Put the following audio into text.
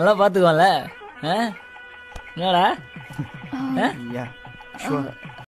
நல்லா பாத்துக்குவான்ல ஆ? என்னடா? Yeah sure